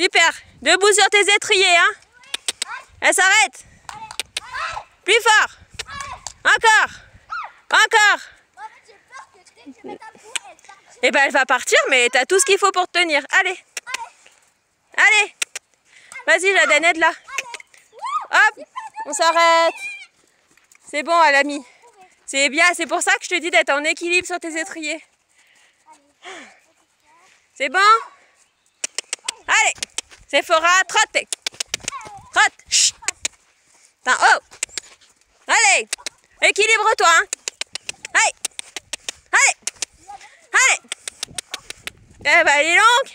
Super. Debout sur tes étriers, hein. Elle s'arrête. Plus fort. Encore. Encore. Eh ben elle va partir, mais t'as tout ce qu'il faut pour tenir. Allez. Allez. Vas-y, la danette là. Hop. On s'arrête. C'est bon, elle a. C'est bien, c'est pour ça que je te dis d'être en équilibre sur tes étriers. C'est bon? Sephora, trotte. Trotte. Chut. Oh. Allez. Équilibre-toi. Allez Allez Allez Eh ben est longue